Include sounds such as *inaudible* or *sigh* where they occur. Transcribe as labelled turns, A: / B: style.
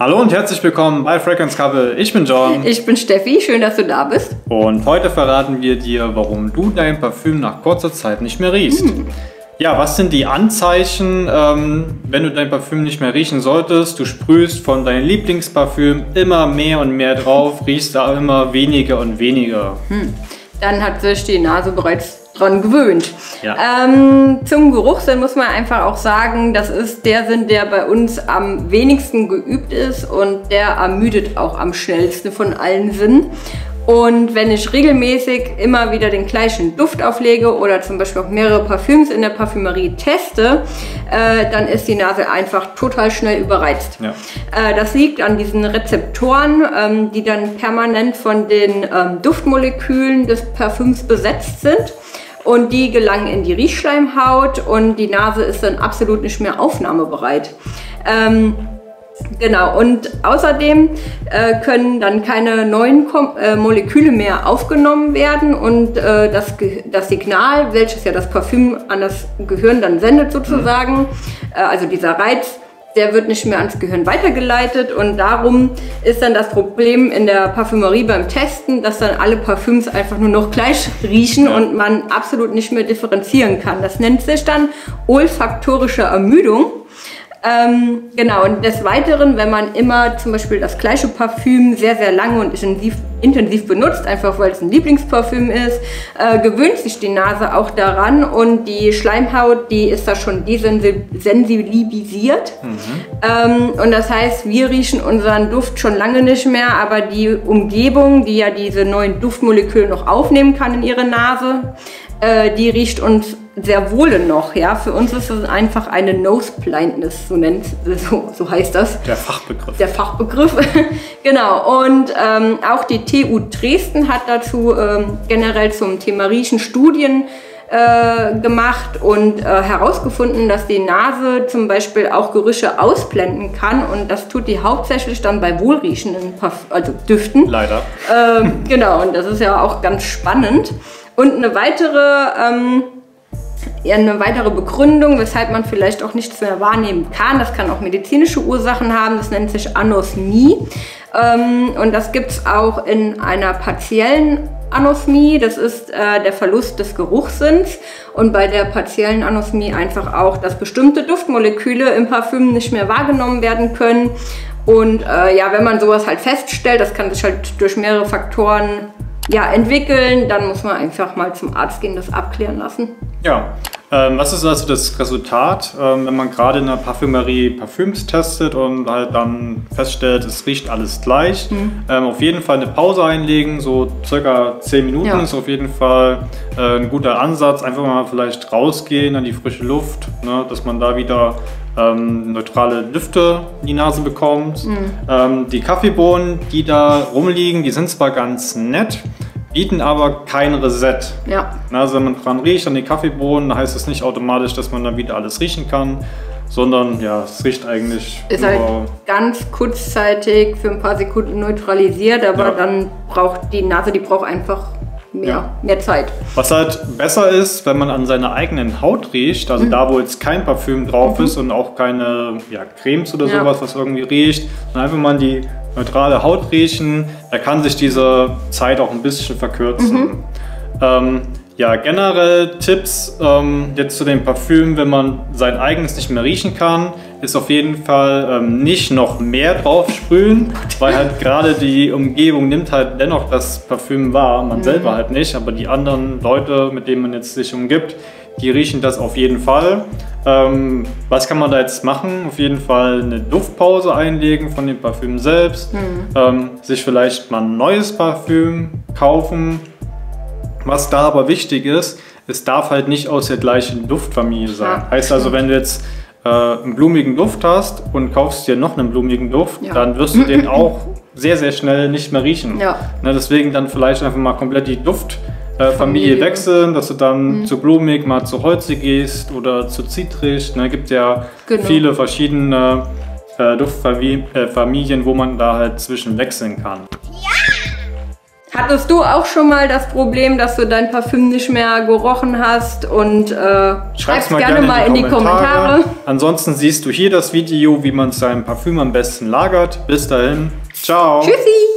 A: Hallo und herzlich willkommen bei Fragrance Couple. Ich bin John.
B: Ich bin Steffi, schön, dass du da bist.
A: Und heute verraten wir dir, warum du dein Parfüm nach kurzer Zeit nicht mehr riechst. Hm. Ja, was sind die Anzeichen, ähm, wenn du dein Parfüm nicht mehr riechen solltest? Du sprühst von deinem Lieblingsparfüm immer mehr und mehr drauf, riechst da immer weniger und weniger.
B: Hm. Dann hat sich die Nase bereits dran gewöhnt. Ja. Ähm, zum Geruchssinn muss man einfach auch sagen, das ist der Sinn, der bei uns am wenigsten geübt ist und der ermüdet auch am schnellsten von allen Sinnen. Und wenn ich regelmäßig immer wieder den gleichen Duft auflege oder zum Beispiel auch mehrere Parfüms in der Parfümerie teste, äh, dann ist die Nase einfach total schnell überreizt. Ja. Äh, das liegt an diesen Rezeptoren, ähm, die dann permanent von den ähm, Duftmolekülen des Parfüms besetzt sind und die gelangen in die Riechschleimhaut und die Nase ist dann absolut nicht mehr aufnahmebereit. Ähm, Genau, und außerdem äh, können dann keine neuen Kom äh, Moleküle mehr aufgenommen werden und äh, das, das Signal, welches ja das Parfüm an das Gehirn dann sendet sozusagen, mhm. also dieser Reiz, der wird nicht mehr ans Gehirn weitergeleitet und darum ist dann das Problem in der Parfümerie beim Testen, dass dann alle Parfüms einfach nur noch gleich riechen ja. und man absolut nicht mehr differenzieren kann. Das nennt sich dann olfaktorische Ermüdung. Ähm, genau, und des Weiteren, wenn man immer zum Beispiel das gleiche Parfüm sehr, sehr lange und intensiv, intensiv benutzt, einfach weil es ein Lieblingsparfüm ist, äh, gewöhnt sich die Nase auch daran und die Schleimhaut, die ist da schon desensibilisiert. Mhm. Ähm, und das heißt, wir riechen unseren Duft schon lange nicht mehr, aber die Umgebung, die ja diese neuen Duftmoleküle noch aufnehmen kann in ihre Nase, äh, die riecht uns sehr wohl noch. Ja? Für uns ist es einfach eine Nose Blindness, so, nennt, so, so heißt das.
A: Der Fachbegriff.
B: Der Fachbegriff, *laughs* genau. Und ähm, auch die TU Dresden hat dazu ähm, generell zum Thema Riechen Studien äh, gemacht und äh, herausgefunden, dass die Nase zum Beispiel auch Gerüche ausblenden kann und das tut die hauptsächlich dann bei wohlriechenden Parf also Düften.
A: Leider.
B: Ähm, genau, und das ist ja auch ganz spannend. Und eine weitere ähm, eine weitere Begründung, weshalb man vielleicht auch nichts mehr wahrnehmen kann. Das kann auch medizinische Ursachen haben. Das nennt sich Anosmie. Ähm, und das gibt es auch in einer partiellen Anosmie. Das ist äh, der Verlust des Geruchssinns. Und bei der partiellen Anosmie einfach auch, dass bestimmte Duftmoleküle im Parfüm nicht mehr wahrgenommen werden können. Und äh, ja, wenn man sowas halt feststellt, das kann sich halt durch mehrere Faktoren ja, entwickeln, dann muss man einfach mal zum Arzt gehen, das abklären lassen.
A: Ja, ähm, was ist also das Resultat, ähm, wenn man gerade in der Parfümerie Parfüms testet und halt dann feststellt, es riecht alles gleich? Mhm. Ähm, auf jeden Fall eine Pause einlegen, so circa 10 Minuten ja. ist auf jeden Fall äh, ein guter Ansatz. Einfach mal vielleicht rausgehen an die frische Luft, ne, dass man da wieder ähm, neutrale Düfte in die Nase bekommt. Mhm. Ähm, die Kaffeebohnen, die da rumliegen, die sind zwar ganz nett, bieten aber kein Reset. Ja. Also wenn man dran riecht an den Kaffeebohnen, heißt es nicht automatisch, dass man dann wieder alles riechen kann, sondern ja, es riecht eigentlich.
B: Ist halt ganz kurzzeitig für ein paar Sekunden neutralisiert, aber ja. dann braucht die Nase, die braucht einfach mehr, ja. mehr Zeit.
A: Was halt besser ist, wenn man an seiner eigenen Haut riecht, also mhm. da, wo jetzt kein Parfüm drauf mhm. ist und auch keine ja, Cremes oder ja. sowas, was irgendwie riecht, dann einfach mal die neutrale Haut riechen, da kann sich diese Zeit auch ein bisschen verkürzen. Mhm. Ähm, ja, generell Tipps ähm, jetzt zu dem Parfüm, wenn man sein eigenes nicht mehr riechen kann, ist auf jeden Fall ähm, nicht noch mehr drauf sprühen, *laughs* weil halt gerade die Umgebung nimmt halt dennoch das Parfüm wahr, man mhm. selber halt nicht, aber die anderen Leute, mit denen man jetzt sich umgibt, die riechen das auf jeden Fall. Ähm, was kann man da jetzt machen? Auf jeden Fall eine Duftpause einlegen von dem Parfüm selbst, mhm. ähm, sich vielleicht mal ein neues Parfüm kaufen. Was da aber wichtig ist, es darf halt nicht aus der gleichen Duftfamilie sein. Ja, heißt also, wenn du jetzt äh, einen blumigen Duft hast und kaufst dir noch einen blumigen Duft, ja. dann wirst du den *laughs* auch sehr, sehr schnell nicht mehr riechen. Ja. Ne, deswegen dann vielleicht einfach mal komplett die Äh, wechseln, dass du dann mhm. zu blumig, mal zu holzig gehst oder zu zitrig. Ne, gibt ja genau. viele verschiedene äh, Duftfamilien, wo man da halt zwischen wechseln kann.
B: Hattest du auch schon mal das Problem, dass du dein Parfüm nicht mehr gerochen hast? Und äh, schreib's mal gerne, gerne mal in die, in die Kommentare.
A: Ansonsten siehst du hier das Video, wie man sein Parfüm am besten lagert. Bis dahin, ciao.
B: Tschüssi.